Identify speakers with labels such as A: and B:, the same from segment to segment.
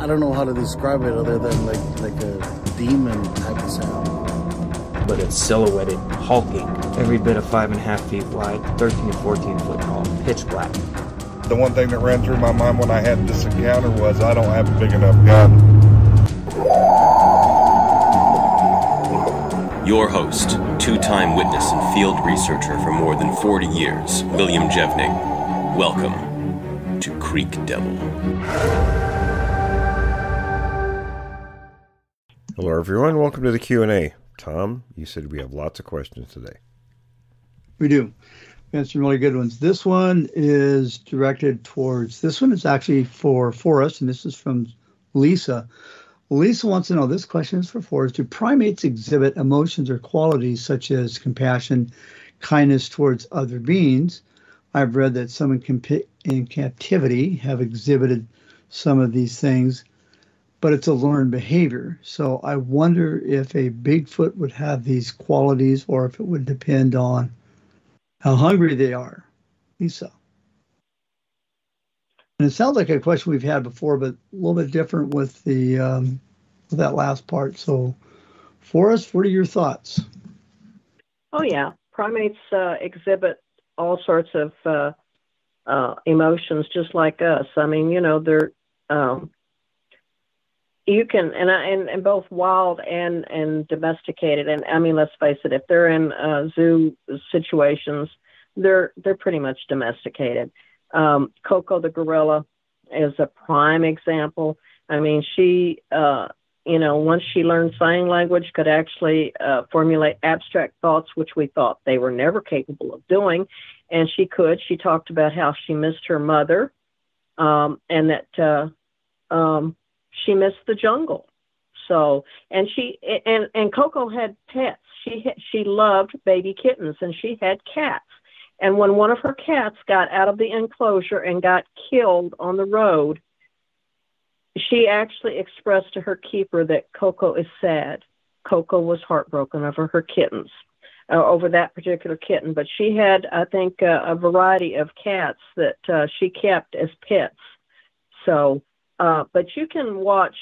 A: I don't know how to describe it other than like like a demon type of sound.
B: But it's silhouetted, hulking, every bit of five and a half feet wide, 13 to 14 foot tall, pitch black.
C: The one thing that ran through my mind when I had this encounter was I don't have a big enough gun.
D: Your host, two time witness and field researcher for more than 40 years, William Jevning. Welcome to Creek Devil.
E: Hello, everyone. Welcome to the Q&A. Tom, you said we have lots of questions today.
F: We do. We have some really good ones. This one is directed towards, this one is actually for Forrest, and this is from Lisa. Lisa wants to know this question is for Forrest. Do primates exhibit emotions or qualities such as compassion, kindness towards other beings? I've read that some in, in captivity have exhibited some of these things, but it's a learned behavior. So I wonder if a Bigfoot would have these qualities or if it would depend on how hungry they are. Lisa. And it sounds like a question we've had before, but a little bit different with the um, with that last part. So, Forrest, what are your thoughts?
G: Oh yeah, primates uh, exhibit all sorts of uh, uh, emotions just like us. I mean, you know, they're um, you can and and and both wild and and domesticated. And I mean, let's face it, if they're in uh, zoo situations, they're they're pretty much domesticated. Um, Coco the gorilla is a prime example. I mean, she, uh, you know, once she learned sign language, could actually uh, formulate abstract thoughts, which we thought they were never capable of doing. And she could. She talked about how she missed her mother um, and that uh, um, she missed the jungle. So, and she and and Coco had pets. She she loved baby kittens, and she had cats. And when one of her cats got out of the enclosure and got killed on the road, she actually expressed to her keeper that Coco is sad. Coco was heartbroken over her kittens, uh, over that particular kitten. But she had, I think, uh, a variety of cats that uh, she kept as pets. So, uh, but you can watch,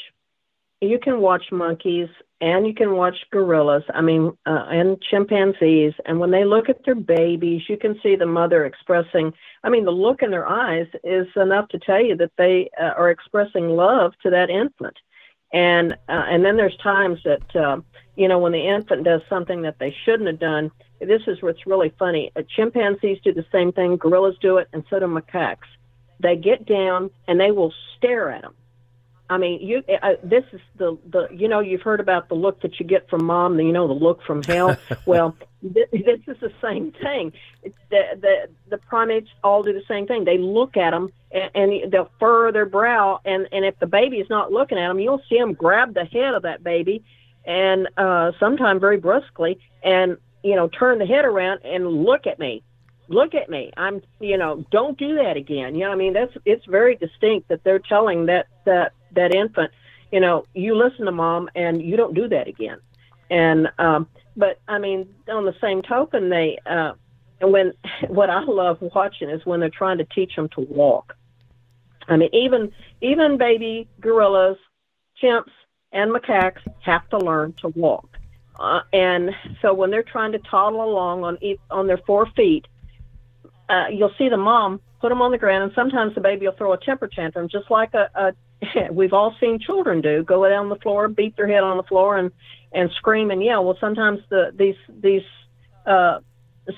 G: you can watch monkeys and you can watch gorillas. I mean, uh, and chimpanzees. And when they look at their babies, you can see the mother expressing. I mean, the look in their eyes is enough to tell you that they uh, are expressing love to that infant. And uh, and then there's times that uh, you know when the infant does something that they shouldn't have done. This is what's really funny. Uh, chimpanzees do the same thing. Gorillas do it, and so do macaques. They get down and they will stare at them I mean, you. Uh, this is the the. You know, you've heard about the look that you get from mom. You know, the look from hell. well, this, this is the same thing. The the the primates all do the same thing. They look at them and, and they'll furrow their brow. And and if the baby is not looking at them, you'll see them grab the head of that baby, and uh, sometimes very brusquely, and you know, turn the head around and look at me look at me i'm you know don't do that again you know i mean that's it's very distinct that they're telling that that that infant, you know, you listen to mom and you don't do that again. And um, but I mean, on the same token, they uh, and when what I love watching is when they're trying to teach them to walk. I mean, even even baby gorillas, chimps, and macaques have to learn to walk. Uh, and so when they're trying to toddle along on on their four feet, uh, you'll see the mom put them on the ground, and sometimes the baby will throw a temper tantrum, just like a, a we've all seen children do go down the floor, beat their head on the floor, and and scream and yell. Well, sometimes the these these uh,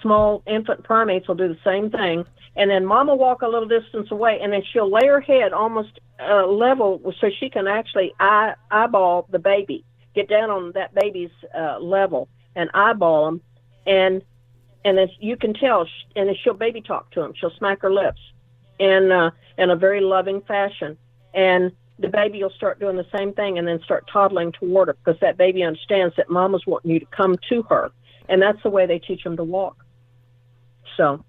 G: small infant primates will do the same thing, and then mom will walk a little distance away, and then she'll lay her head almost uh, level so she can actually eye, eyeball the baby, get down on that baby's uh, level, and eyeball them, and and then you can tell, and she'll baby talk to him. She'll smack her lips, in uh, in a very loving fashion. And the baby will start doing the same thing and then start toddling toward her because that baby understands that mama's wanting you to come to her. And that's the way they teach them to walk. So.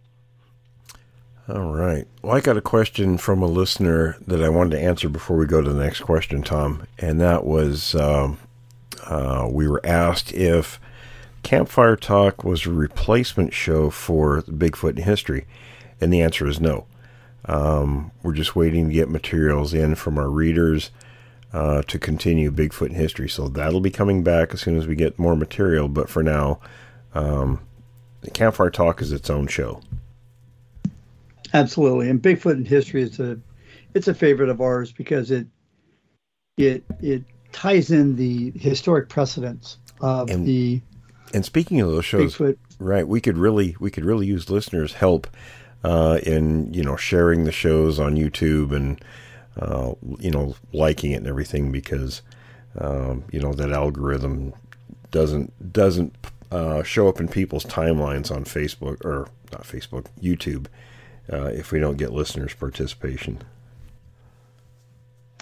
E: All right. Well i got a question from a listener that i wanted to answer before we go to the next question tom. And that was um, uh, we were asked if campfire talk was a replacement show for bigfoot in history and the answer is no um, we're just waiting to get materials in from our readers. uh, to continue Bigfoot in history. So that'll be coming back as soon as we get more material. But for now, um, Campfire Talk is its own show.
F: Absolutely, and Bigfoot in history is a it's a favorite of ours because it it it ties in the historic precedents of
E: And-
F: the
E: And speaking of those shows,
F: Bigfoot.
E: right? We could really we could really use listeners' help uh, in you know sharing the shows on YouTube and uh, you know liking it and everything because um, you know that algorithm doesn't doesn't uh, show up in people's timelines on Facebook or not Facebook YouTube uh, if we don't get listeners' participation.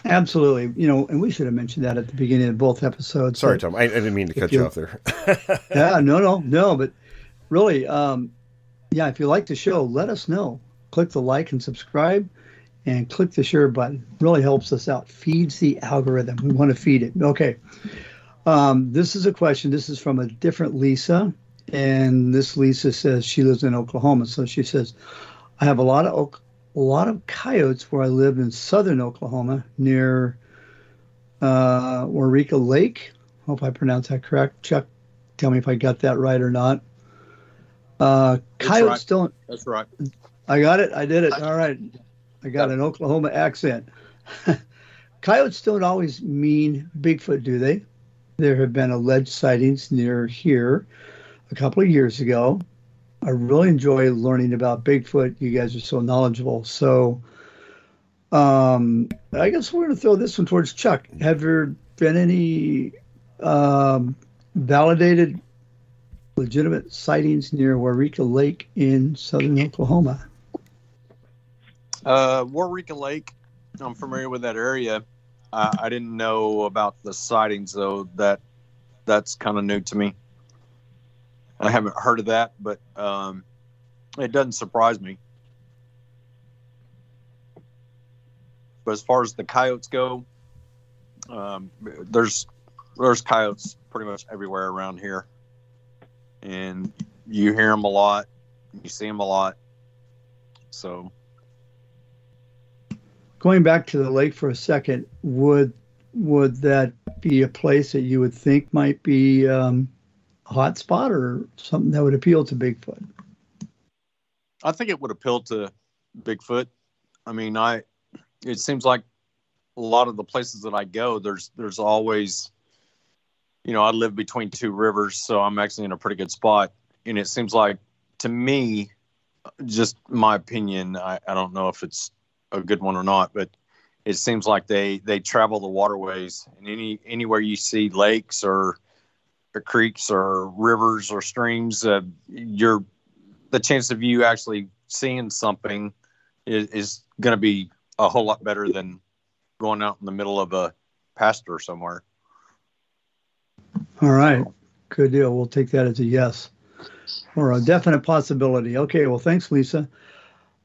F: Absolutely, you know, and we should have mentioned that at the beginning of both episodes.
E: Sorry, Tom. I, I didn't mean to cut
F: you-
E: you off there.
F: yeah, no, no, no. But really, um, yeah, if you like the show, let us know. Click the like and subscribe, and click the share button. Really helps us out. Feeds the algorithm. We want to feed it. Okay. Um, this is a question. This is from a different Lisa, and this Lisa says she lives in Oklahoma. So she says, "I have a lot of oak, a lot of coyotes where I live in southern Oklahoma near uh, Waurika Lake. Hope I pronounced that correct. Chuck, tell me if I got that right or not. Uh, coyotes
H: right.
F: don't.
H: That's right.
F: I got it. I did it. All right. I got an Oklahoma accent. Coyotes don't always mean Bigfoot, do they? There have been alleged sightings near here a couple of years ago. I really enjoy learning about Bigfoot. You guys are so knowledgeable. So, um, I guess we're going to throw this one towards Chuck. Have there been any um, validated, legitimate sightings near Waurika Lake in southern Oklahoma?
H: Uh, Lake. I'm familiar with that area. I, I didn't know about the sightings though. That that's kind of new to me. I haven't heard of that, but um, it doesn't surprise me. But as far as the coyotes go, um, there's there's coyotes pretty much everywhere around here, and you hear them a lot, you see them a lot. So
F: Going back to the lake for a second, would would that be a place that you would think might be um, hot spot or something that would appeal to Bigfoot?
H: I think it would appeal to Bigfoot. I mean, I it seems like a lot of the places that I go, there's there's always, you know, I live between two rivers, so I'm actually in a pretty good spot. And it seems like to me, just my opinion, I, I don't know if it's a good one or not, but it seems like they they travel the waterways and any anywhere you see lakes or, or creeks or rivers or streams, uh, you're the chance of you actually seeing something is, is going to be a whole lot better than going out in the middle of a pasture somewhere.
F: All right, good deal. We'll take that as a yes or a definite possibility. Okay, well, thanks, Lisa.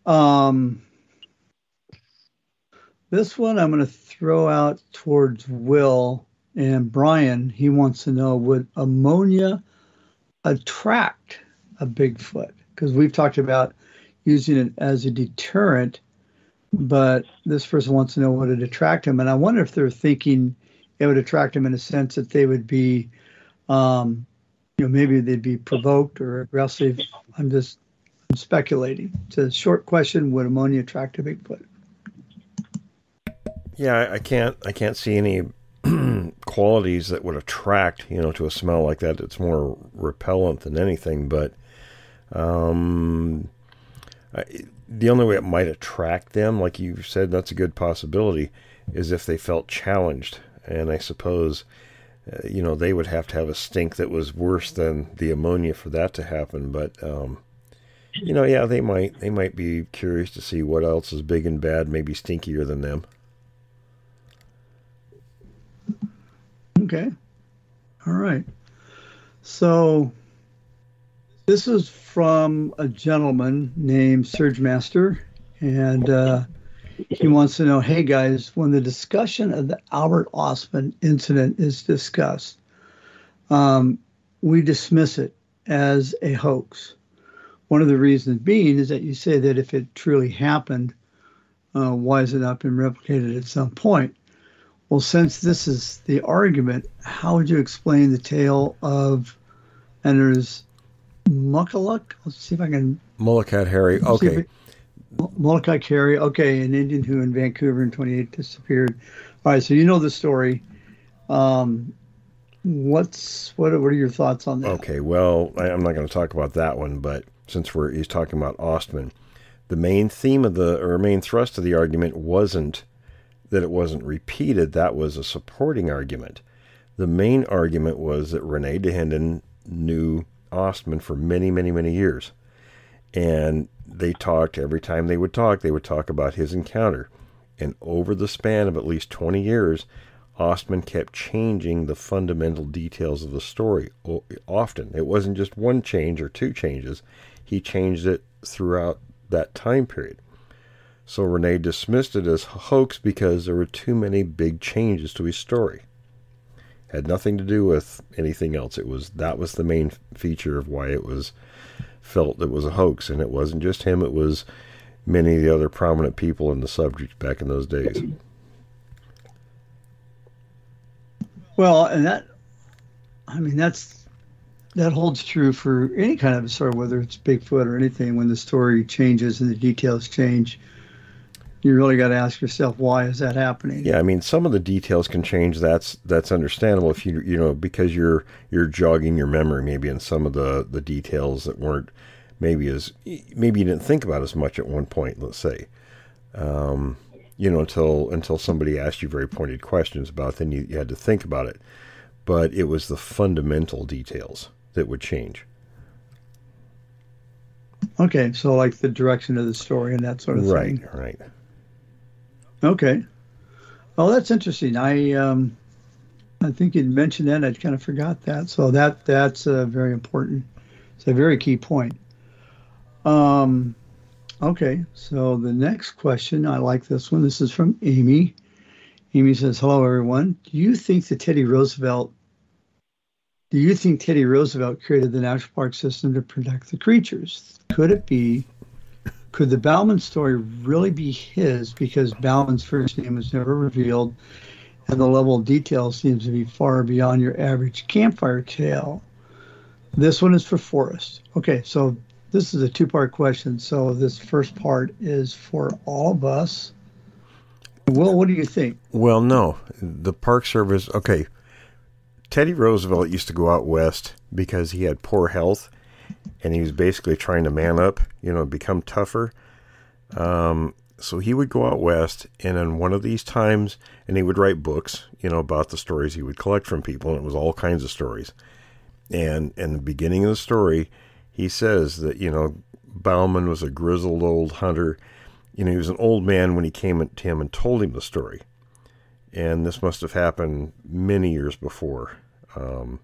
F: Um, this one I'm going to throw out towards Will and Brian. He wants to know would ammonia attract a Bigfoot? Because we've talked about using it as a deterrent, but this person wants to know would it attract him? And I wonder if they're thinking it would attract him in a sense that they would be, um, you know, maybe they'd be provoked or aggressive. I'm just I'm speculating. It's a short question. Would ammonia attract a Bigfoot?
E: Yeah, I, I can't. I can't see any qualities that would attract, you know, to a smell like that. It's more repellent than anything. But um, I, the only way it might attract them, like you said, that's a good possibility, is if they felt challenged. And I suppose, uh, you know, they would have to have a stink that was worse than the ammonia for that to happen. But um, you know, yeah, they might. They might be curious to see what else is big and bad, maybe stinkier than them.
F: Okay. All right. So this is from a gentleman named Surge Master, and uh, he wants to know, hey guys, when the discussion of the Albert Ostman incident is discussed, um, we dismiss it as a hoax. One of the reasons being is that you say that if it truly happened, uh, why has it not been replicated at some point? Well, since this is the argument, how would you explain the tale of, and there's Muckaluk? Let's see if I can.
E: Mullicat Harry. Okay.
F: Molokai Carey. Okay, an Indian who in Vancouver in 28 disappeared. All right, so you know the story. Um, what's what? Are, what are your thoughts on that?
E: Okay, well, I, I'm not going to talk about that one, but since we're he's talking about Ostman, the main theme of the or main thrust of the argument wasn't that it wasn't repeated. That was a supporting argument. The main argument was that Rene Dahinden knew Ostman for many, many, many years, and they talked every time they would talk. They would talk about his encounter, and over the span of at least 20 years, Ostman kept changing the fundamental details of the story often. It wasn't just one change or two changes, he changed it throughout that time period. So Renee dismissed it as a hoax because there were too many big changes to his story. Had nothing to do with anything else. It was that was the main feature of why it was felt it was a hoax, and it wasn't just him. It was many of the other prominent people in the subject back in those days.
F: Well, and that, I mean, that's that holds true for any kind of story, whether it's Bigfoot or anything. When the story changes and the details change, you really got to ask yourself, why is that happening?
E: Yeah, I mean, some of the details can change. That's that's understandable if you you know because you're you're jogging your memory maybe in some of the the details that weren't maybe as maybe you didn't think about as much at one point. Let's say, um, you know, until until somebody asked you very pointed questions about, it, then you, you had to think about it. But it was the fundamental details that would change.
F: Okay, so like the direction of the story and that sort of
E: Right,
F: thing.
E: right.
F: Okay. Oh, that's interesting. I um, I think you'd mentioned that. I kind of forgot that. So that that's uh, very important. It's a very key point. Um, okay. So the next question, I like this one. This is from Amy. Amy says, "Hello, everyone. Do you think that Teddy Roosevelt? Do you think Teddy Roosevelt created the national park system to protect the creatures? Could it be could the Bauman story really be his because Bauman's first name was never revealed and the level of detail seems to be far beyond your average campfire tale? This one is for Forrest. Okay, so this is a two part question. So this first part is for all of us. Well, what do you think?
E: Well, no. The Park Service, okay. Teddy Roosevelt used to go out west because he had poor health and he was basically trying to man up, you know, become tougher. Um, so he would go out west and on one of these times, and he would write books, you know, about the stories he would collect from people, and it was all kinds of stories. And in the beginning of the story, he says that, you know, Bauman was a grizzled old hunter. You know, he was an old man when he came to him and told him the story. And this must have happened many years before. Um,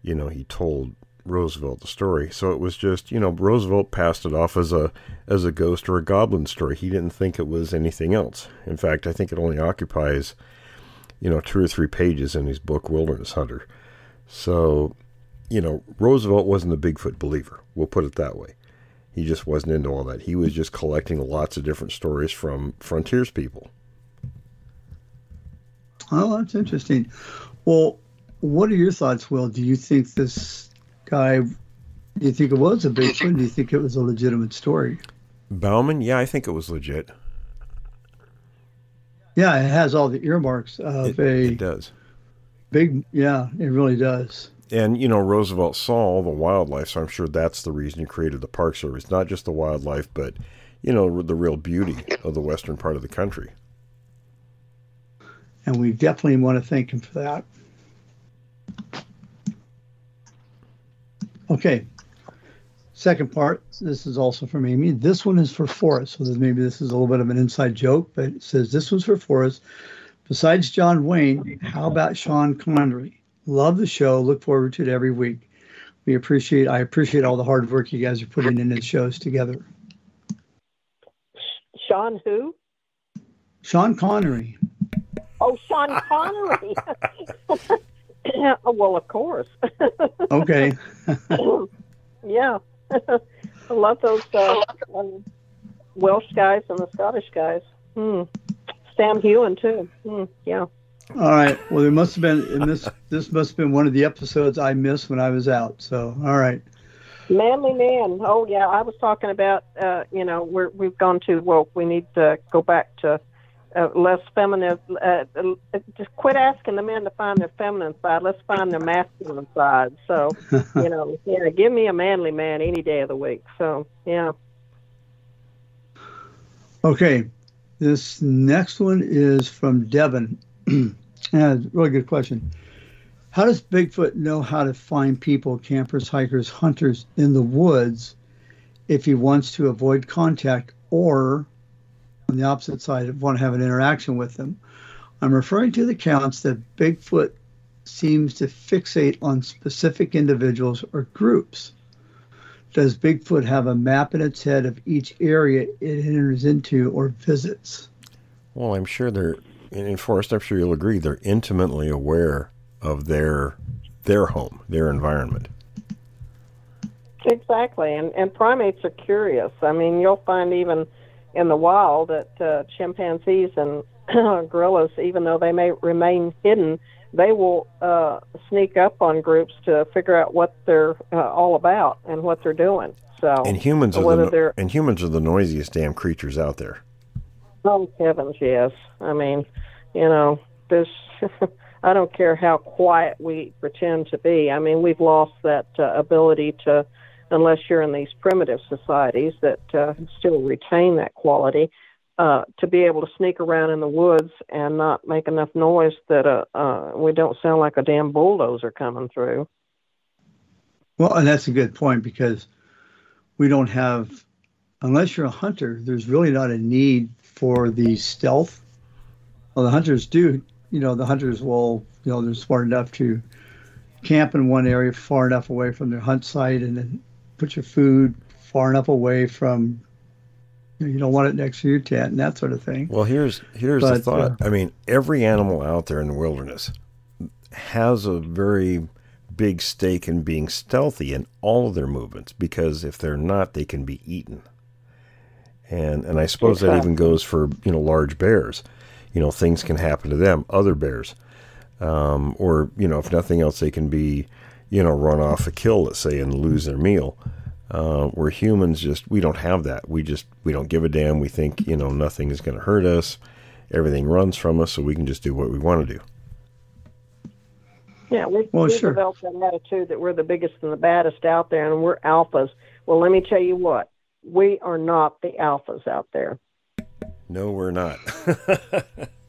E: you know, he told Roosevelt the story. So it was just, you know, Roosevelt passed it off as a as a ghost or a goblin story. He didn't think it was anything else. In fact, I think it only occupies, you know, two or three pages in his book Wilderness Hunter. So, you know, Roosevelt wasn't a Bigfoot believer. We'll put it that way. He just wasn't into all that. He was just collecting lots of different stories from frontiers people.
F: Oh, that's interesting. Well, what are your thoughts, Will? Do you think this guy, do you think it was a Bigfoot? Do you think it was a legitimate story?
E: Bauman, yeah, I think it was legit.
F: Yeah, it has all the earmarks of
E: It,
F: a
E: it does.
F: big, yeah, it really does.
E: And you know, Roosevelt saw all the wildlife, so I'm sure that's the reason he created the Park Service. Not just the wildlife, but you know, the real beauty of the western part of the country.
F: And we definitely want to thank him for that. Okay. Second part, this is also from Amy. This one is for Forrest. So this, maybe this is a little bit of an inside joke, but it says this was for Forrest. Besides John Wayne, how about Sean Connery? Love the show. Look forward to it every week. We appreciate I appreciate all the hard work you guys are putting in the shows together.
G: Sean who?
F: Sean Connery.
G: Oh, Sean Connery. well, of course.
F: Okay.
G: yeah. I love those uh, um, Welsh guys and the Scottish guys. Hmm. Sam Heughan, too. Hmm. Yeah.
F: All right. Well, there must have been and this. This must have been one of the episodes I missed when I was out. So, all right.
G: Manly man. Oh yeah, I was talking about. Uh, you know, we're we've gone too woke. We need to go back to uh, less feminine. Uh, uh, just quit asking the men to find their feminine side. Let's find their masculine side. So, you know, yeah, give me a manly man any day of the week. So, yeah.
F: Okay. This next one is from Devin. yeah, really good question. How does Bigfoot know how to find people, campers, hikers, hunters in the woods if he wants to avoid contact or, on the opposite side, of want to have an interaction with them? I'm referring to the counts that Bigfoot seems to fixate on specific individuals or groups. Does Bigfoot have a map in its head of each area it enters into or visits?
E: Well, I'm sure they're in Forrest, I'm sure you'll agree they're intimately aware of their their home, their environment.
G: Exactly, and and primates are curious. I mean, you'll find even in the wild that uh, chimpanzees and gorillas, even though they may remain hidden, they will uh, sneak up on groups to figure out what they're uh, all about and what they're doing. So,
E: and humans are the,
G: they're
E: and humans are the noisiest damn creatures out there.
G: oh heavens, yes. I mean, you know, there's. I don't care how quiet we pretend to be. I mean, we've lost that uh, ability to, unless you're in these primitive societies that uh, still retain that quality, uh, to be able to sneak around in the woods and not make enough noise that uh, uh, we don't sound like a damn bulldozer coming through.
F: Well, and that's a good point because we don't have, unless you're a hunter, there's really not a need for the stealth. Well, the hunters do you know, the hunters will, you know, they're smart enough to camp in one area far enough away from their hunt site and then put your food far enough away from, you, don't want it next to your tent and that sort of thing.
E: Well, here's here's
F: But,
E: the thought.
F: uh,
E: I mean, every animal out there in the wilderness has a very big stake in being stealthy in all of their movements because if they're not, they can be eaten. And and I suppose that even goes for you know large bears. You know, things can happen to them, other bears, um, or you know, if nothing else, they can be you know run off a kill, let's say, and lose their meal. Uh, where humans just we don't have that. We just we don't give a damn. We think you know nothing is going to hurt us. Everything runs from us, so we can just do what we want to do.
G: Yeah, we,
F: Well,
G: we
F: sure.
G: developed that attitude that we're the biggest and the baddest out there, and we're alphas. Well, let me tell you what, we are not the alphas out there.
E: No, we're not.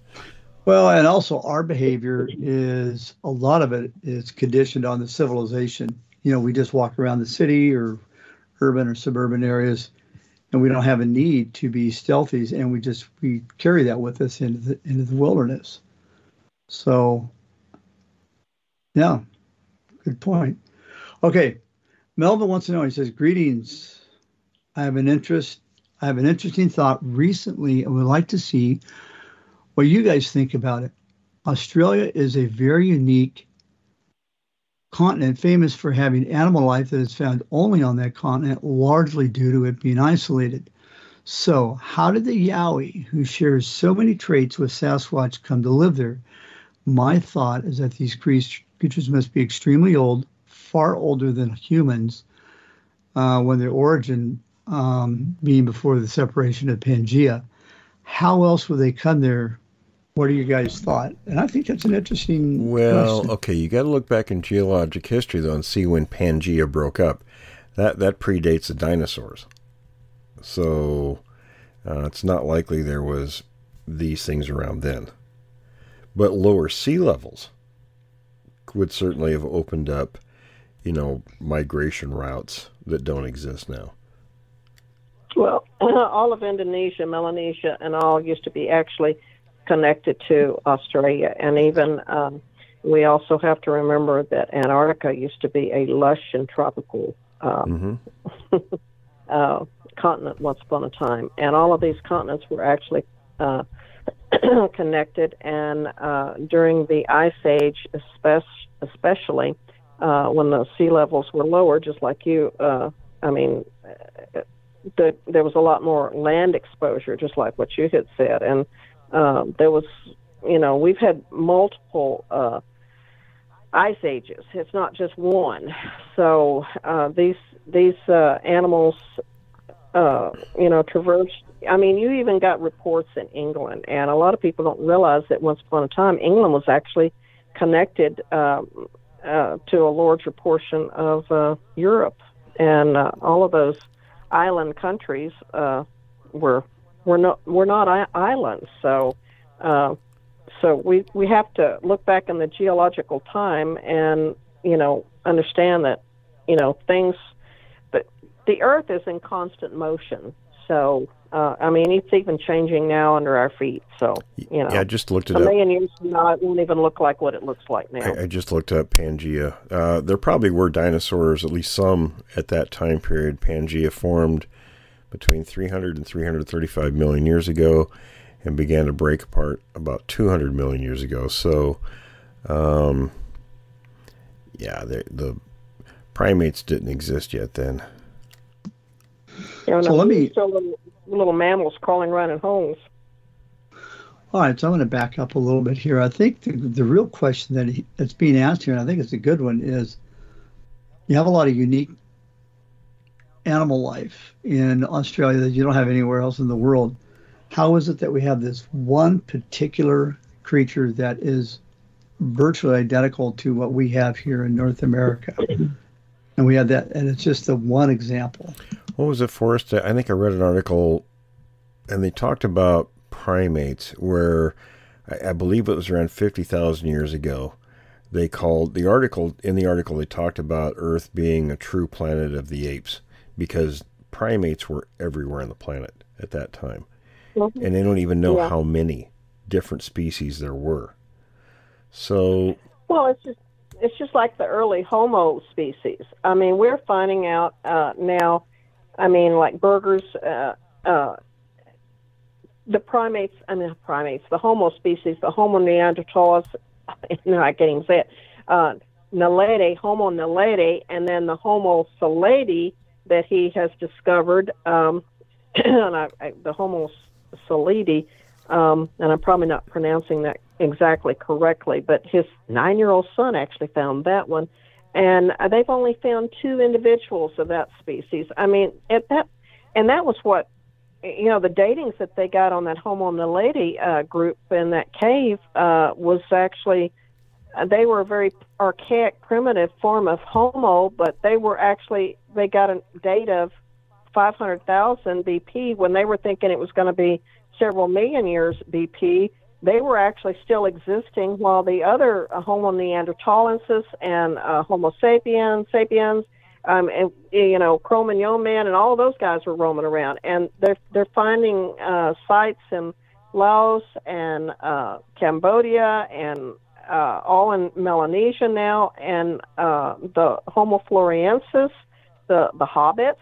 F: Well, and also our behavior is a lot of it is conditioned on the civilization. You know, we just walk around the city or urban or suburban areas, and we don't have a need to be stealthy, and we just we carry that with us into the into the wilderness. So, yeah, good point. Okay, Melvin wants to know. He says, "Greetings. I have an interest. I have an interesting thought recently, and would like to see." What you guys think about it. Australia is a very unique continent, famous for having animal life that is found only on that continent, largely due to it being isolated. So, how did the Yowie, who shares so many traits with Sasquatch, come to live there? My thought is that these creatures must be extremely old, far older than humans, uh, when their origin um, being before the separation of Pangea. How else would they come there what are you guys thought? And I think that's an interesting
E: Well,
F: question.
E: okay, you got to look back in geologic history though and see when Pangea broke up. That that predates the dinosaurs, so uh, it's not likely there was these things around then. But lower sea levels would certainly have opened up, you know, migration routes that don't exist now.
G: Well, all of Indonesia, Melanesia, and all used to be actually connected to Australia. And even um, we also have to remember that Antarctica used to be a lush and tropical uh,
E: hmm
G: uh, continent once upon a time. And all of these continents were actually uh, connected. And uh, during the Ice Age, especially, especially uh, when the sea levels were lower, just like you, uh, I mean, the, there was a lot more land exposure, just like what you had said. And um, there was you know, we've had multiple uh, ice ages. It's not just one. So uh, these these uh, animals, uh, you know, traversed. I mean, you even got reports in England, and a lot of people don't realize that once upon a time, England was actually connected um, uh, to a larger portion of uh, Europe, and uh, all of those island countries uh, were were not were not I- islands. So. Uh, so we we have to look back in the geological time and you know understand that you know things but the earth is in constant motion so uh, I mean it's even changing now under our feet so you know
E: Yeah, I just looked it
G: a
E: up.
G: million years from now it won't even look like what it looks like now
E: I, I just looked up Pangea. Uh, there probably were dinosaurs, at least some, at that time period. Pangea formed between 300 and 335 million years ago and began to break apart about 200 million years ago. So, um, yeah, the, the primates didn't exist yet then.
G: you know,
F: So let me-
G: still little, little mammals crawling around in holes
F: All right, so I'm going to back up a little bit here. I think the, the real question that he, that's being asked here, and I think it's a good one, is you have a lot of unique animal life in Australia that you don't have anywhere else in the world. How is it that we have this one particular creature that is virtually identical to what we have here in North America? And we have that, and it's just the one example.
E: What was it, Forrest? I think I read an article, and they talked about primates, where I, I believe it was around fifty thousand years ago. They called the article in the article. They talked about Earth being a true planet of the apes because primates were everywhere on the planet at that time, and they don't even know
G: Yeah.
E: how many different species there were. So
G: Well, it's just it's just like the early Homo species. I mean, we're finding out uh, now. I mean, like Berger's, uh, uh, the primates. I mean, primates. The Homo species, the Homo neanderthalis. No, I can't even say it. Uh, naledi, Homo naledi, and then the Homo saledi that he has discovered. Um, and I, I, the Homo saledi um, and I'm probably not pronouncing that exactly correctly, but his nine year old son actually found that one. And uh, they've only found two individuals of that species. I mean, at that, and that was what, you know, the datings that they got on that Homo naledi uh, group in that cave uh, was actually, uh, they were very archaic, primitive form of Homo, but they were actually, they got a date of 500,000 BP when they were thinking it was going to be several million years BP. They were actually still existing while the other uh, Homo neanderthalensis and uh, Homo sapiens, sapiens, um, and you know Cro-Magnon man, and all those guys were roaming around, and they're they're finding uh, sites in Laos and uh, Cambodia and uh, all in Melanesia now, and uh, the Homo floresiensis, the the hobbits,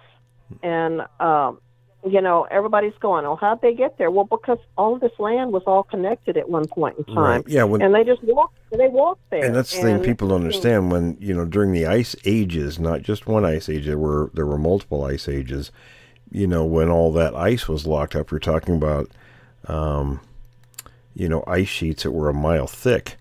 G: and um, you know everybody's going, oh, how'd they get there? Well, because all of this land was all connected at one point in time,
E: Right, yeah, when-
G: and they just walked. They walked there,
E: And that's the thing people don't understand when you know during the ice ages, not just one ice age, there were there were multiple ice ages. You know, when all that ice was locked up, you're talking about, um, you know, ice sheets that were a mile thick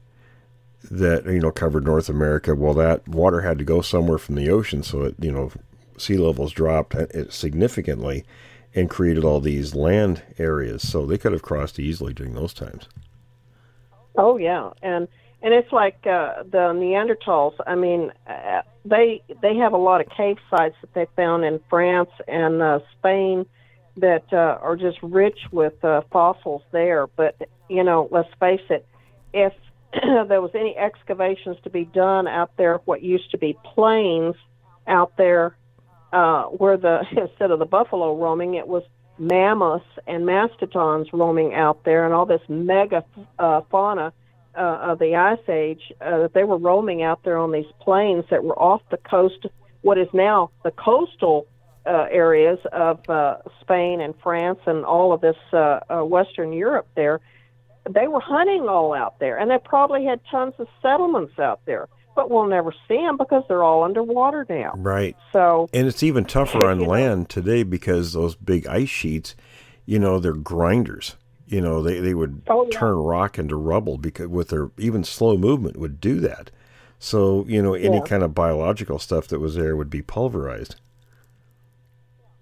E: that you know covered North America. Well, that water had to go somewhere from the ocean, so it you know sea levels dropped uh, significantly and created all these land areas. So they could have crossed easily during those times.
G: Oh yeah, and and it's like uh, the Neanderthals. I mean, uh, they they have a lot of cave sites that they found in France and uh, Spain that uh, are just rich with uh, fossils there. But you know, let's face it, if there was any excavations to be done out there, what used to be plains out there, uh, where the instead of the buffalo roaming, it was mammoths and mastodons roaming out there, and all this mega uh, fauna uh, of the Ice Age uh, that they were roaming out there on these plains that were off the coast, what is now the coastal uh, areas of uh, Spain and France and all of this Western Europe there. They were hunting all out there, and they probably had tons of settlements out there. But we'll never see them because they're all underwater now.
E: Right.
G: So
E: And it's even tougher on
G: You know.
E: land today because those big ice sheets, you know, they're grinders. You know, they, they would
G: Oh, yeah.
E: turn rock into rubble because with their even slow movement would do that. So, you know, any
G: Yeah.
E: kind of biological stuff that was there would be pulverized.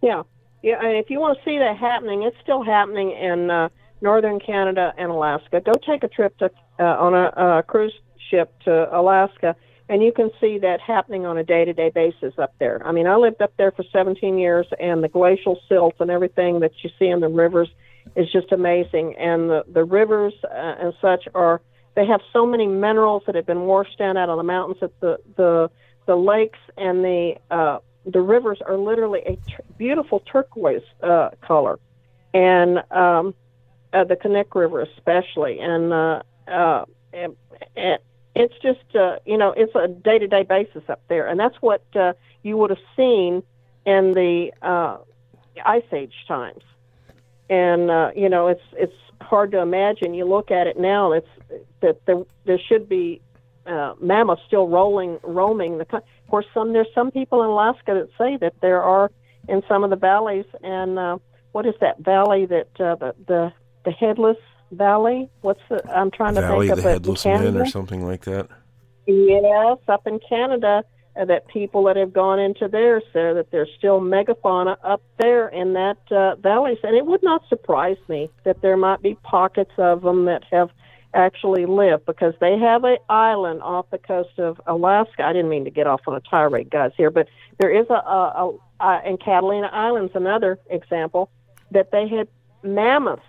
G: Yeah, yeah. And if you want to see that happening, it's still happening in uh, northern Canada and Alaska. Go take a trip to uh, on a uh, cruise ship to Alaska, and you can see that happening on a day-to-day basis up there. I mean, I lived up there for 17 years, and the glacial silt and everything that you see in the rivers is just amazing. And the the rivers uh, and such are they have so many minerals that have been washed down out of the mountains that the the the lakes and the uh, the rivers are literally a t- beautiful turquoise uh, color, and um, uh, the Connect River especially, and uh, uh, it's just uh, you know it's a day to day basis up there, and that's what uh, you would have seen in the uh, Ice Age times, and uh, you know it's it's hard to imagine. You look at it now, it's that there there should be uh, mammoths still rolling roaming the. Of course, some there's some people in Alaska that say that there are in some of the valleys, and uh, what is that valley that uh, the the the headless valley? What's the? I'm trying to
E: Valley
G: think
E: of the. Headless Men or something like that.
G: Yes, up in Canada, uh, that people that have gone into there say that there's still megafauna up there in that uh, valleys, and it would not surprise me that there might be pockets of them that have actually lived because they have an island off the coast of Alaska. I didn't mean to get off on a tirade, guys, here, but there is a, a, a, a and Catalina Island's another example that they had mammoths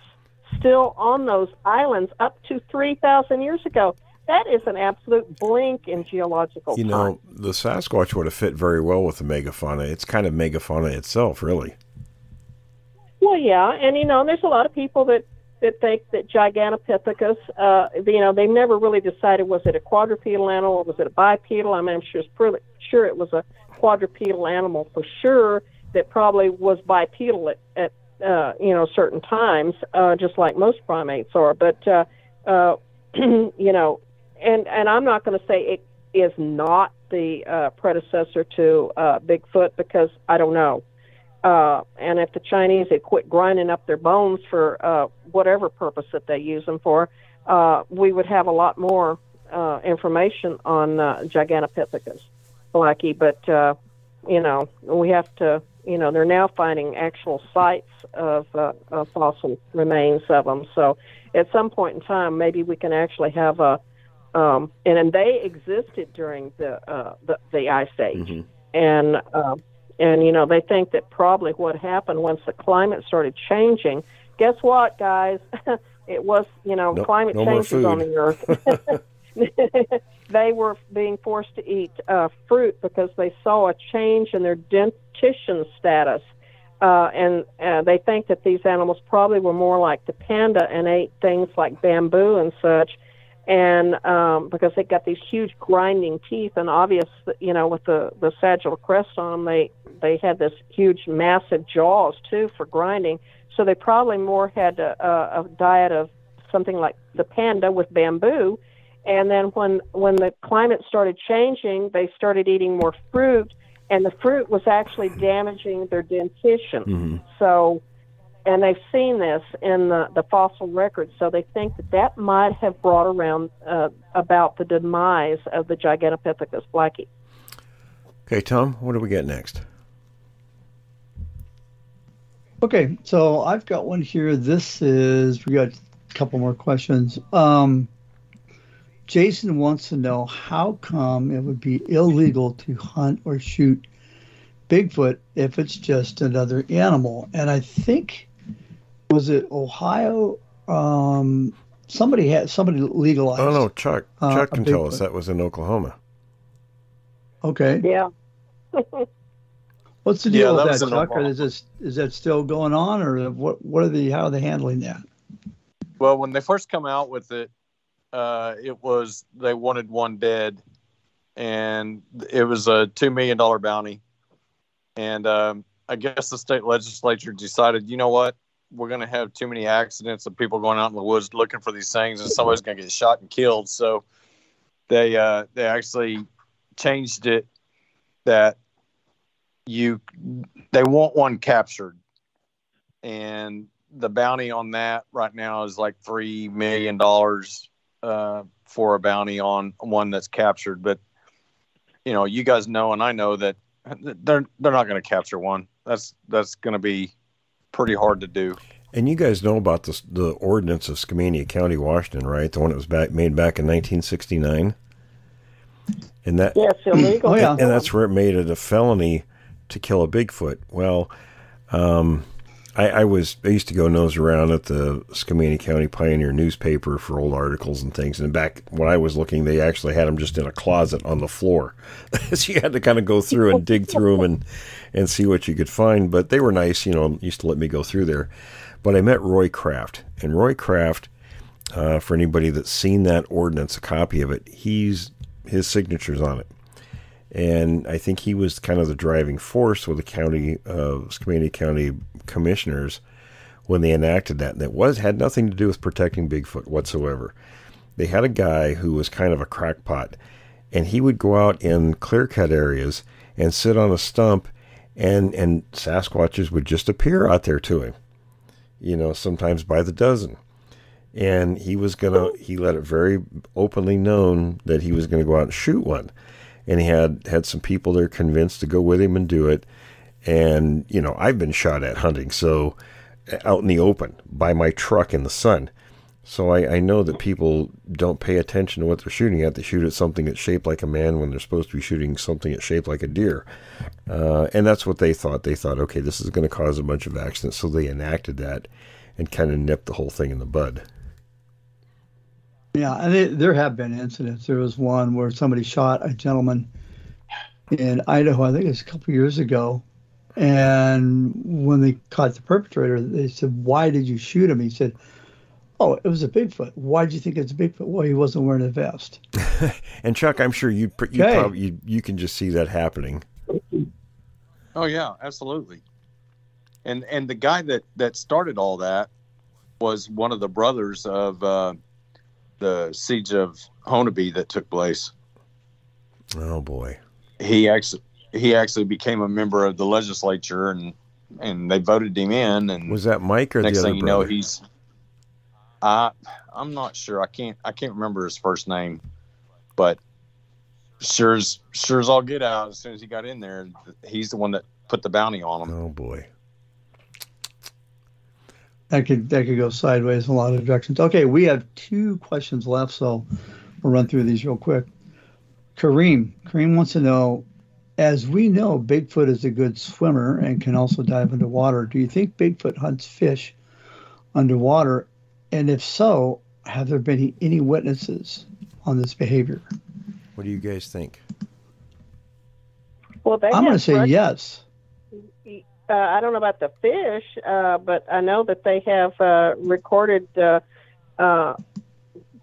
G: still on those islands up to 3,000 years ago. That is an absolute blink in geological
E: You
G: time.
E: know, the Sasquatch would have fit very well with the megafauna. It's kind of megafauna itself, really.
G: Well, yeah, and you know, there's a lot of people that that think that Gigantopithecus, uh, you know, they've never really decided was it a quadrupedal animal or was it a bipedal. I mean, I'm sure it's pretty, sure it was a quadrupedal animal for sure. That probably was bipedal at, at uh, you know certain times, uh, just like most primates are. But uh, uh, you know, and and I'm not going to say it is not the uh, predecessor to uh, Bigfoot because I don't know. Uh, and if the Chinese had quit grinding up their bones for uh, whatever purpose that they use them for, uh, we would have a lot more uh, information on uh, Gigantopithecus, Blacki. But uh, you know, we have to. You know, they're now finding actual sites of, uh, of fossil remains of them. So, at some point in time, maybe we can actually have a. Um, and, and they existed during the uh, the, the ice age, and uh, and you know they think that probably what happened once the climate started changing. Guess what, guys? it was you know
E: No-
G: climate
E: no more
G: changes on the earth. they were being forced to eat uh, fruit because they saw a change in their dentition status. Uh, and uh, they think that these animals probably were more like the panda and ate things like bamboo and such. And um, because they got these huge grinding teeth, and obvious, you know, with the the sagittal crest on them, they they had this huge, massive jaws too for grinding. So they probably more had a, a, a diet of something like the panda with bamboo. And then when when the climate started changing, they started eating more fruit, and the fruit was actually damaging their dentition. So, and they've seen this in the, the fossil records. So they think that that might have brought around uh, about the demise of the Gigantopithecus blacki.
E: Okay, Tom, what do we get next?
F: Okay, so I've got one here. This is we got a couple more questions. Um, Jason wants to know how come it would be illegal to hunt or shoot Bigfoot if it's just another animal. And I think was it Ohio? Um, somebody had somebody legalized.
E: Oh no, Chuck.
F: Uh,
E: Chuck
F: a
E: can tell us that was in Oklahoma.
F: Okay,
G: Yeah.
F: what's the deal
H: that
F: with
H: was
F: that, Chuck? Is this is that still going on, or what? What are the how are they handling that?
H: Well, when they first come out with it, uh, it was they wanted one dead, and it was a two million dollar bounty. And um, I guess the state legislature decided, you know what, we're going to have too many accidents of people going out in the woods looking for these things, and somebody's going to get shot and killed. So they uh, they actually changed it that you they want one captured, and the bounty on that right now is like three million dollars uh, for a bounty on one that's captured. But you know, you guys know, and I know that they're they're not going to capture one. That's that's going to be pretty hard to do.
E: And you guys know about the the ordinance of Skamania County, Washington, right? The one that was back, made back in 1969. And that
G: yes, illegal.
F: Oh, yeah.
E: and that's where it made it a felony to kill a Bigfoot. Well, um, I, I was I used to go nose around at the Skamania County Pioneer newspaper for old articles and things. And back when I was looking, they actually had them just in a closet on the floor, so you had to kind of go through and dig through them and and see what you could find. But they were nice, you know, used to let me go through there. But I met Roy Craft, and Roy Craft, uh, for anybody that's seen that ordinance, a copy of it, he's his signatures on it and I think he was kind of the driving force with the county, uh, Skamania County commissioners when they enacted that. And it was had nothing to do with protecting Bigfoot whatsoever. They had a guy who was kind of a crackpot, and he would go out in clear cut areas and sit on a stump, and and Sasquatches would just appear out there to him. You know, sometimes by the dozen. And he was gonna. He let it very openly known that he was gonna go out and shoot one and he had had some people there convinced to go with him and do it. And you know, I've been shot at hunting, so out in the open by my truck in the sun. So I, I know that people don't pay attention to what they're shooting at. They shoot at something that's shaped like a man when they're supposed to be shooting something that's shaped like a deer. Uh, and that's what they thought. They thought, okay, this is going to cause a bunch of accidents. So they enacted that and kind of nipped the whole thing in the bud.
F: Yeah, and it, there have been incidents. There was one where somebody shot a gentleman in Idaho, I think it was a couple years ago. And when they caught the perpetrator, they said, Why did you shoot him? He said, Oh, it was a Bigfoot. Why did you think it's a Bigfoot? Well, he wasn't wearing a vest.
E: and Chuck, I'm sure you you,
F: Okay.
E: probably, you you can just see that happening.
H: Oh yeah, absolutely. And and the guy that that started all that was one of the brothers of uh, the siege of Honeby that took place.
E: Oh boy.
H: He actually he actually became a member of the legislature and and they voted him in and
E: Was that Mike or
H: next
E: the other
H: thing you know he's I I'm not sure. I can't I can't remember his first name, but sure as sure as all get out as soon as he got in there, he's the one that put the bounty on him.
E: oh boy.
F: That could that could go sideways in a lot of directions. Okay, we have two questions left, so we'll run through these real quick. Kareem, Kareem wants to know, as we know, Bigfoot is a good swimmer and can also dive underwater. Do you think Bigfoot hunts fish underwater? And if so, have there been any witnesses on this behavior?
E: What do you guys think?
G: Well, they
F: I'm going to say yes.
G: Uh, I don't know about the fish, uh, but I know that they have uh, recorded uh, uh,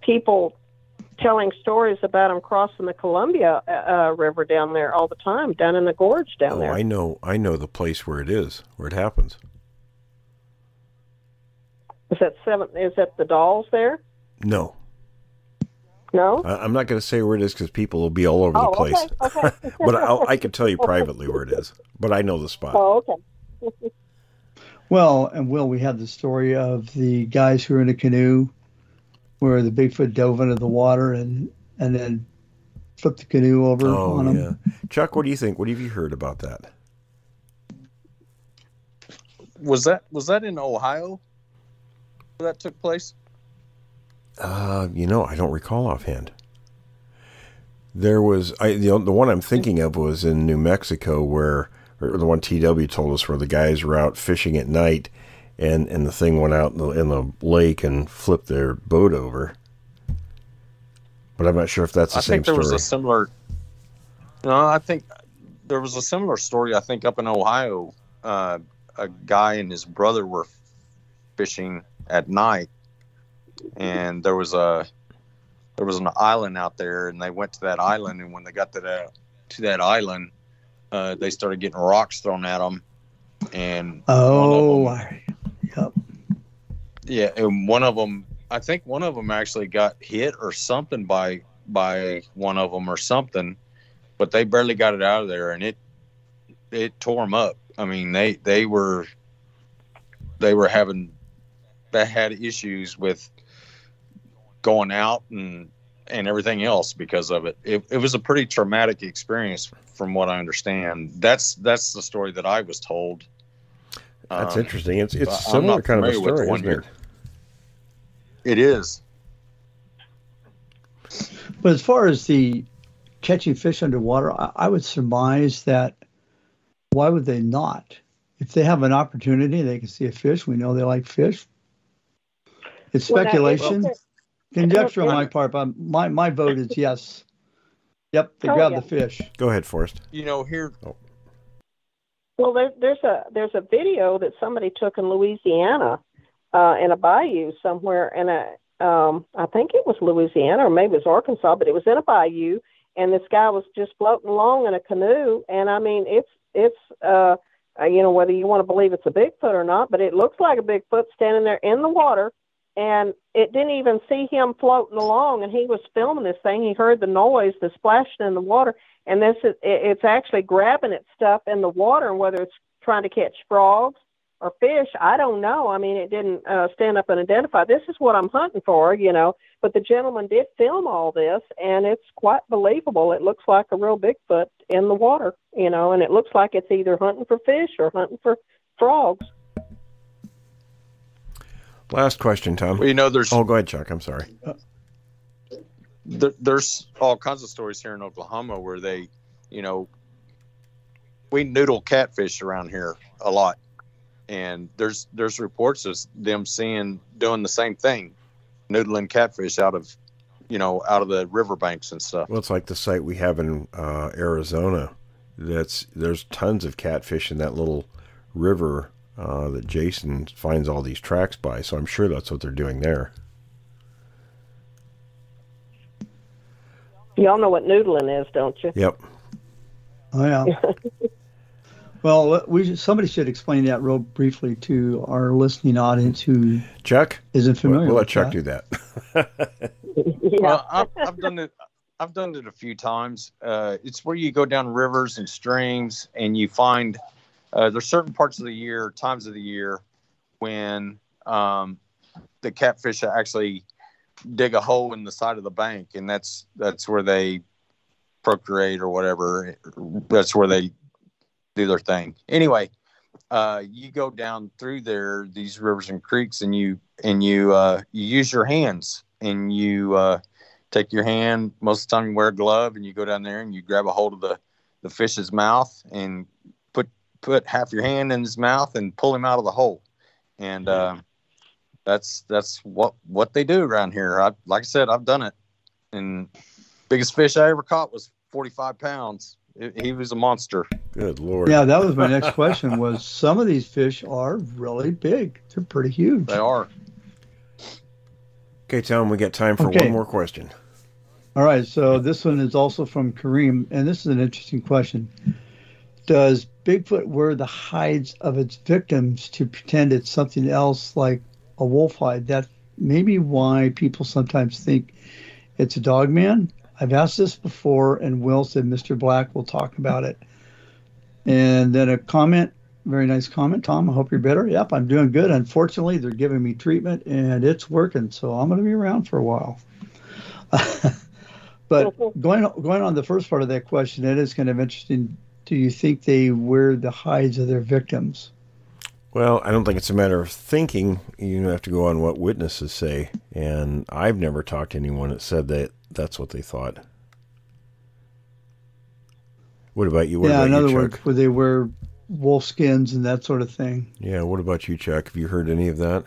G: people telling stories about them crossing the Columbia uh, uh, River down there all the time, down in the gorge down
E: Oh,
G: there.
E: I know I know the place where it is, where it happens.
G: Is that seven? Is that the Dalles there?
E: No,
G: No.
E: I, I'm not going to say where it is because people will be all over the
G: oh,
E: place.
G: okay. Okay.
E: but I'll, I can tell you privately where it is. But I know the spot.
G: oh, okay.
F: Well, and Will, we have the story of the guys who were in a canoe where the Bigfoot dove into the water and and then flipped the canoe over
E: Oh
F: on them.
E: yeah, Chuck. What do you think? What have you heard about that?
H: Was that was that in Ohio? where That took place.
E: Uh, you know, I don't recall offhand. There was I the the one I'm thinking of was in New Mexico where or the one TW told us where the guys were out fishing at night and and the thing went out in the, in the lake and flipped their boat over. But I'm not sure if that's the
H: I
E: same
H: think there
E: story.
H: was a similar. No, I think there was a similar story. I think up in Ohio, uh, a guy and his brother were fishing at night, and there was a there was an island out there, and they went to that island, and when they got to that to that island, uh, they started getting rocks thrown at them, and
F: oh, I- yep.
H: yeah, and one of them, I think one of them actually got hit or something by by one of them or something, but they barely got it out of there, and it it tore them up. I mean, they they were they were having that had issues with going out and and everything else because of it. It, it was a pretty traumatic experience, from what I understand. That's that's the story that I was told.
E: That's
H: Um,
E: interesting. It's
H: but
E: it's similar kind of a
H: familiar with the
E: story, isn't it?
H: It is.
F: But as far as the catching fish underwater, I, I would surmise that why would they not? If they have an opportunity, they can see a fish. We know they like fish. It's
G: Well, now,
F: speculation,
G: isn't
F: conjecture on my part, but my, my vote is yes. Yep, they
G: Oh,
F: grab
G: yeah.
F: the fish.
E: Go ahead, Forrest.
H: You know, here
G: Well, there, there's a there's a video that somebody took in Louisiana, uh, in a bayou somewhere, and a um, I think it was Louisiana or maybe it was Arkansas, but it was in a bayou, and this guy was just floating along in a canoe, and I mean it's it's uh, uh, you know whether you want to believe it's a Bigfoot or not, but it looks like a Bigfoot standing there in the water, and it didn't even see him floating along, and he was filming this thing. He heard the noise, the splashing in the water, and this is it, it's actually grabbing its stuff in the water and whether it's trying to catch frogs or fish i don't know. I mean it didn't uh, stand up and identify this is what i'm hunting for you know. But the gentleman did film all this and it's quite believable. It looks like a real bigfoot in the water you know and it looks like it's either hunting for fish or hunting for frogs
E: Last question, Tom.
H: well, you know there's
E: Oh, go ahead, Chuck. I'm sorry.
H: there, there's all kinds of stories here in Oklahoma where they, you know, we noodle catfish around here a lot, and there's there's reports of them seeing doing the same thing, noodling catfish out of, you know, out of the riverbanks and stuff.
E: Well, it's like the site we have in uh, Arizona. That's there's tons of catfish in that little river uh, that Jason finds all these tracks by. So I'm sure that's what they're doing there.
G: y'all know what noodling is don't you
E: Yep.
F: Oh yeah. well, we should- somebody should explain that real briefly to our listening audience who
E: Chuck.
F: isn't
E: We'll,
F: familiar.
E: we'll let Chuck
F: that.
E: do that.
G: yeah
H: Well, I've, I've done it. I've done it a few times. Uh, it's where you go down rivers and streams, and you find uh, there's certain parts of the year, times of the year, when um, the catfish actually dig a hole in the side of the bank, and that's that's where they procreate or whatever. That's where they do their thing. Anyway, uh, you go down through there, these rivers and creeks, and you and you uh, you use your hands and you uh, take your hand. Most of the time, you wear a glove, and you go down there and you grab a hold of the the fish's mouth and put put half your hand in his mouth and pull him out of the hole. And uh, that's that's what what they do around here. I like I said, I've done it, and biggest fish I ever caught was 45 pounds. It, he was a monster.
E: Good lord.
F: Yeah, that was my next question. Was some of these fish are really big? They're pretty huge.
H: They are.
E: Okay, Tom. We got time for
F: Okay.
E: one more question.
F: All right, so this one is also from Kareem, and this is an interesting question. Does Bigfoot wear the hides of its victims to pretend it's something else like a wolf hide? That may be why people sometimes think it's a dog man. I've asked this before, and Will said Mr. Black will talk about it. And then a comment, very nice comment, Tom. I hope you're better. Yep, I'm doing good. Unfortunately, they're giving me treatment, and it's working, so I'm going to be around for a while. But going going on the first part of that question, it is kind of interesting. Do you think they wear the hides of their victims?
E: Well, I don't think it's a matter of thinking. You have to go on what witnesses say, and I've never talked to anyone that said that that's what they thought. What about you? What
F: yeah,
E: about
F: in
E: you,
F: other
E: Chuck?
F: words, would they wear wolf skins and that sort of thing?
E: Yeah. What about you, Chuck? Have you heard any of that?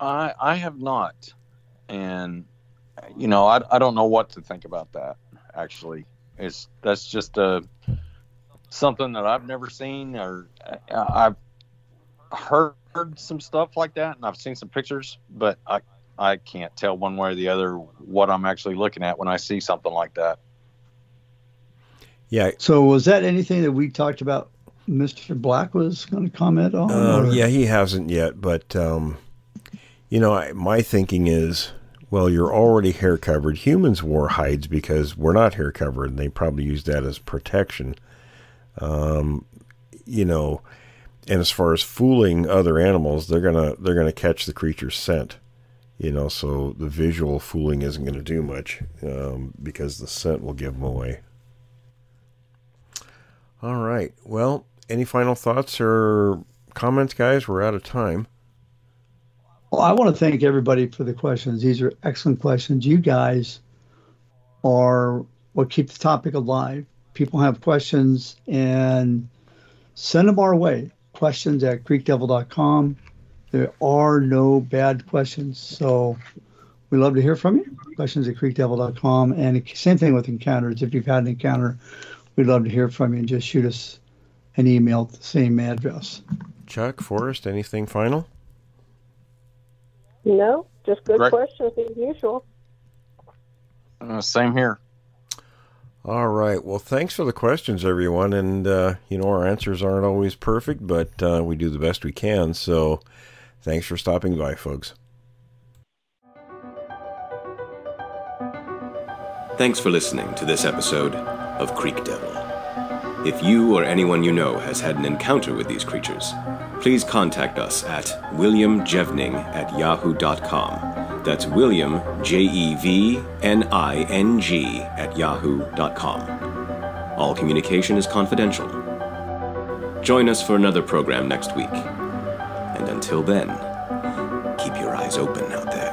H: I I have not, and you know I I don't know what to think about that. Actually, it's that's just a something that I've never seen or I- I've heard some stuff like that, and I've seen some pictures, but I I can't tell one way or the other what I'm actually looking at when I see something like that.
E: Yeah.
F: So was that anything that we talked about? Mr. Black was going to comment on.
E: Uh,
F: or-
E: yeah, he hasn't yet, but um, you know, I, my thinking is, well, you're already hair covered. Humans wore hides because we're not hair covered, and they probably use that as protection. Um, you know, and as far as fooling other animals, they're gonna they're gonna catch the creature's scent. You know, so the visual fooling isn't going to do much um, because the scent will give them away. All right. Well, any final thoughts or comments, guys? We're out of time.
F: Well, I want to thank everybody for the questions. These are excellent questions. You guys are what keep the topic alive. People have questions and send them our way. Questions at creekdevil.com. There are no bad questions. So we love to hear from you. Questions at creekdevil.com. And same thing with encounters. If you've had an encounter, we'd love to hear from you and just shoot us an email at the same address.
E: Chuck, Forrest, anything final?
G: No, just good questions as usual.
H: Uh, same here.
E: All right. Well, thanks for the questions, everyone. And, uh, you know, our answers aren't always perfect, but uh, we do the best we can. So thanks for stopping by, folks.
D: Thanks for listening to this episode of Creek Devil. If you or anyone you know has had an encounter with these creatures, please contact us at williamjevning at yahoo.com. That's William, J E V N I N G, at yahoo.com. All communication is confidential. Join us for another program next week. And until then, keep your eyes open out there.